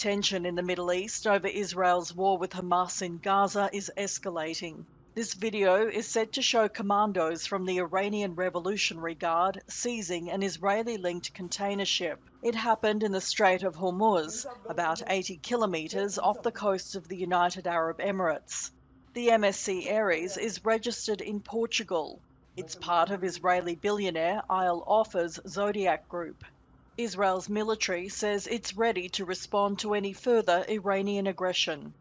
Tension in the Middle East over Israel's war with Hamas in Gaza is escalating. This video is said to show commandos from the Iranian Revolutionary Guard seizing an Israeli linked container ship. It happened in the Strait of Hormuz, about 80 kilometres off the coast of the United Arab Emirates. The MSC Aries is registered in Portugal. It's part of Israeli billionaire Eyal Ofer's Zodiac Group. Israel's military says it's ready to respond to any further Iranian aggression.